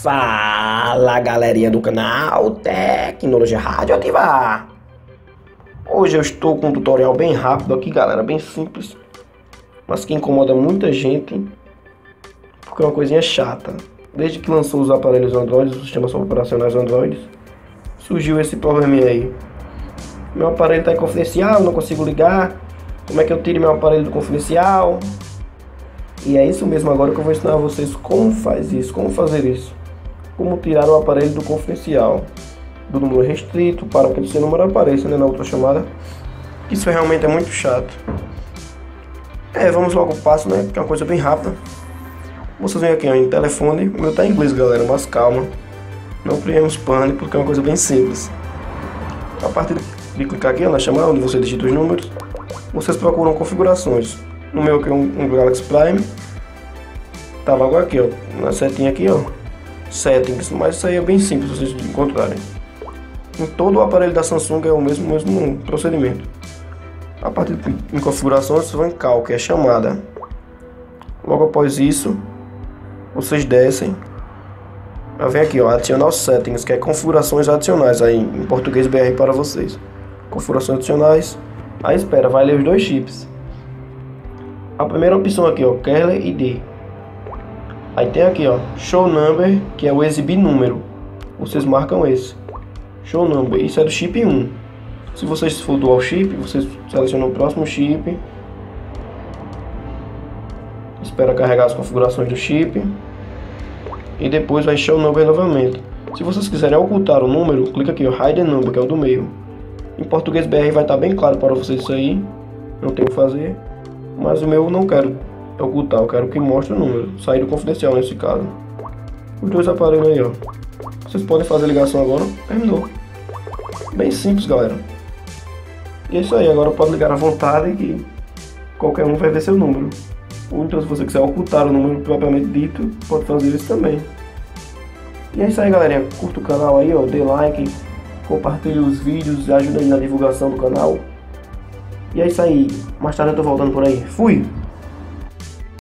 Fala galerinha do canal Tecnologia Radioativa Hoje eu estou com um tutorial bem rápido aqui galera, bem simples Mas que incomoda muita gente Porque é uma coisinha chata. Desde que lançou os aparelhos Android, os sistemas operacionais Android Surgiu esse probleminha aí. Meu aparelho está confidencial, não consigo ligar. Como é que eu tiro meu aparelho do confidencial? E é isso mesmo agora que eu vou ensinar a vocês como faz isso, como fazer isso como tirar o aparelho do confidencial do número restrito para que esse número apareça né, na outra chamada. Isso realmente é muito chato. É, vamos logo ao passo, né? Que é uma coisa bem rápida. Vocês vêm aqui ó, em telefone. O meu tá em inglês, galera, mas calma. Não criemos pânico, porque é uma coisa bem simples. A partir de clicar aqui ó, na chamada, onde você digita os números, vocês procuram configurações. No meu aqui é um, um Galaxy Prime. Tá logo aqui, ó, na setinha aqui, ó settings, mas isso aí é bem simples vocês encontrarem. Em todo o aparelho da Samsung é o mesmo, mesmo procedimento. A partir de configurações, vocês vão em cal, que é chamada. Logo após isso, vocês descem. Vem aqui, ó, adicional settings, que é configurações adicionais, aí em português BR para vocês. Configurações adicionais. Aí espera, vai ler os dois chips. A primeira opção aqui, ó, Keller ID. Aí tem aqui, ó, show number, que é o exibir número. Vocês marcam esse. Show number, isso é do chip 1. Se vocês for dual chip, vocês selecionam o próximo chip. Espera carregar as configurações do chip. E depois vai show number novamente. Se vocês quiserem ocultar o número, clica aqui, ó, hide number, que é o do meio. Em português BR vai estar bem claro para vocês isso aí. Não tem o que fazer. Mas o meu eu não quero ocultar, eu quero que mostre o número. Saída confidencial nesse caso. Os dois aparelhos aí, ó. Vocês podem fazer ligação agora. Terminou. Bem simples, galera. E é isso aí, agora pode ligar à vontade que qualquer um vai ver seu número. Ou então se você quiser ocultar o número propriamente dito, pode fazer isso também. E é isso aí, galerinha. Curta o canal aí, ó. Dê like, compartilhe os vídeos ajuda aí na divulgação do canal. E é isso aí. Mais tarde eu tô voltando por aí. Fui!